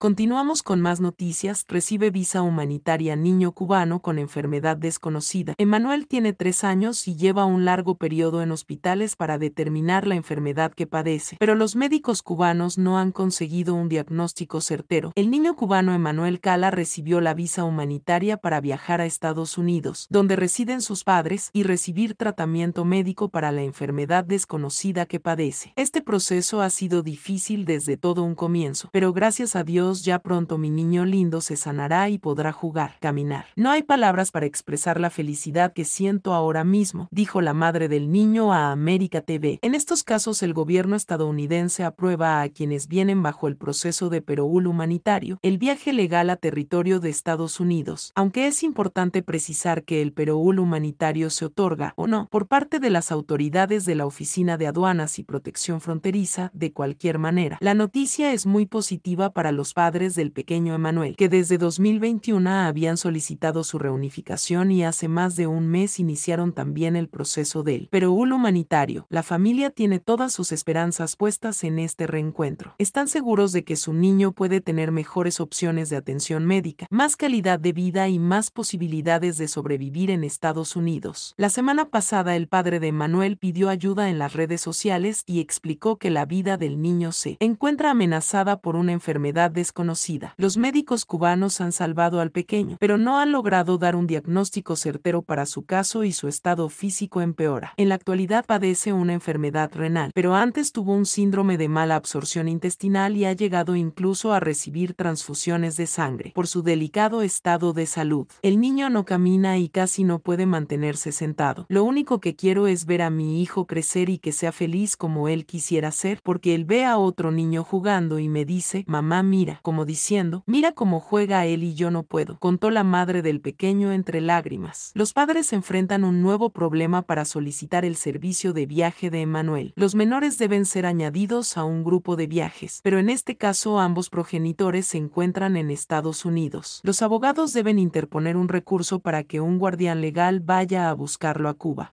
Continuamos con más noticias. Recibe visa humanitaria niño cubano con enfermedad desconocida. Emanuel tiene tres años y lleva un largo periodo en hospitales para determinar la enfermedad que padece, pero los médicos cubanos no han conseguido un diagnóstico certero. El niño cubano Emanuel Cala recibió la visa humanitaria para viajar a Estados Unidos, donde residen sus padres, y recibir tratamiento médico para la enfermedad desconocida que padece. Este proceso ha sido difícil desde todo un comienzo, pero gracias a Dios ya pronto mi niño lindo se sanará y podrá jugar, caminar. No hay palabras para expresar la felicidad que siento ahora mismo, dijo la madre del niño a América TV. En estos casos el gobierno estadounidense aprueba a quienes vienen bajo el proceso de Perúl humanitario el viaje legal a territorio de Estados Unidos, aunque es importante precisar que el Perúl humanitario se otorga o no por parte de las autoridades de la Oficina de Aduanas y Protección Fronteriza de cualquier manera. La noticia es muy positiva para los padres del pequeño Emanuel, que desde 2021 habían solicitado su reunificación y hace más de un mes iniciaron también el proceso del Pero un humanitario. La familia tiene todas sus esperanzas puestas en este reencuentro. Están seguros de que su niño puede tener mejores opciones de atención médica, más calidad de vida y más posibilidades de sobrevivir en Estados Unidos. La semana pasada el padre de Emanuel pidió ayuda en las redes sociales y explicó que la vida del niño se encuentra amenazada por una enfermedad de conocida. Los médicos cubanos han salvado al pequeño, pero no han logrado dar un diagnóstico certero para su caso y su estado físico empeora. En la actualidad padece una enfermedad renal, pero antes tuvo un síndrome de mala absorción intestinal y ha llegado incluso a recibir transfusiones de sangre por su delicado estado de salud. El niño no camina y casi no puede mantenerse sentado. Lo único que quiero es ver a mi hijo crecer y que sea feliz como él quisiera ser, porque él ve a otro niño jugando y me dice, mamá mira, como diciendo, mira cómo juega él y yo no puedo, contó la madre del pequeño entre lágrimas. Los padres enfrentan un nuevo problema para solicitar el servicio de viaje de Emanuel. Los menores deben ser añadidos a un grupo de viajes, pero en este caso ambos progenitores se encuentran en Estados Unidos. Los abogados deben interponer un recurso para que un guardián legal vaya a buscarlo a Cuba.